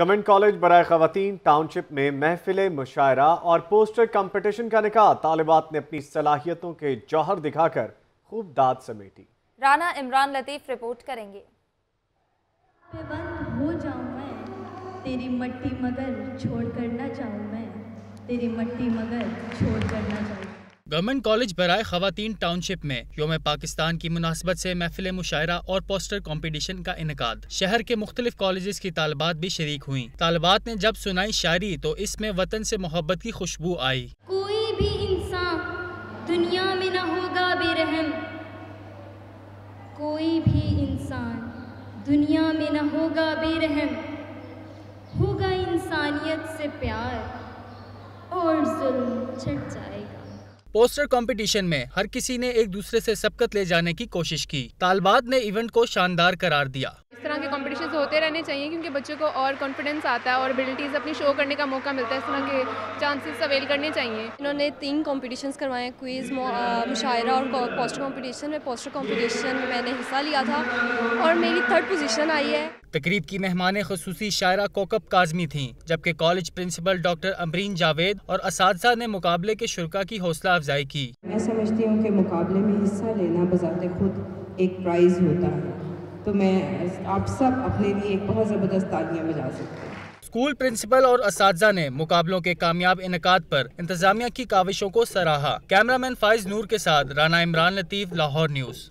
Government college برائے خواتین town شپ میں محفل مشاعرہ اور پوسٹر کمپٹیشن کا نکاح طالبات نے اپنی صلاحیتوں کے جوہر دکھا کر خوب داد سمیٹی۔ رانا عمران لطیف رپورٹ کریں گے۔ بند ہو جاؤں میں تیری مٹی مگر چھوڑ کر نہ جاؤں میں تیری مٹی مگر چھوڑ کر نہ جاؤں۔ گورنمنٹ کالج برائے خواتین ٹاؤن شپ میں یوم پاکستان کی مناسبت سے محفل مشاعرہ اور پوسٹر کمپٹیشن کا انعقاد۔ شہر کے مختلف کالجز کی طالبات بھی شریک ہوئیں۔ طالبات نے جب سنائی شاعری تو اس میں وطن سے محبت کی خوشبو آئی۔ کوئی بھی انسان دنیا میں نہ ہوگا بے رحم۔ کوئی بھی انسان دنیا میں نہ ہوگا بے رحم۔ ہوگا انسانیت سے پیار اور ظلم چھٹ جائے۔ پوسٹر کمپٹیشن میں ہر کسی نے ایک دوسرے سے سبقت لے جانے کی کوشش کی۔ طالبات نے ایونٹ کو شاندار قرار دیا۔ اس طرح کے کمپٹیشن ہوتے رہنے چاہیے کیونکہ بچوں کو اور کانفیڈنس آتا ہے اور ابیلٹیز اپنی شو کرنے کا موقع ملتا ہے اس طرح کے چانسز اویل کرنے چاہیے۔ انہوں نے تین کمپٹیشنس کروائے ہیں کوئز مشاعرہ اور پوسٹر کمپٹیشن میں پوسٹر کمپٹیشن میں نے حصہ لیا تھا اور میری تھرڈ پوزیشن آئی ہے۔ تقریب کی مہمان خصوصی شاعرہ کوکب کاظمی تھیں جبکہ college principal doctor Amreen Javed اور اساتذہ نے مقابلے کے شرکا کی حوصلہ افزائی کی۔ میں سمجھتی ہوں کہ مقابلے میں حصہ لینا بذات خود ایک پرائز ہوتا ہے۔ تو میں آپ سب اپنے لیے ایک بہت زبردست تالیاں بجا سکتے ہیں اسکول پرنسپل اور اساتذہ نے مقابلوں کے کامیاب انعقاد پر انتظامیہ کی کاوشوں کو سراہا۔ کیمرامین فائز نور کے ساتھ رانا عمران لطیف، لاہور نیوز۔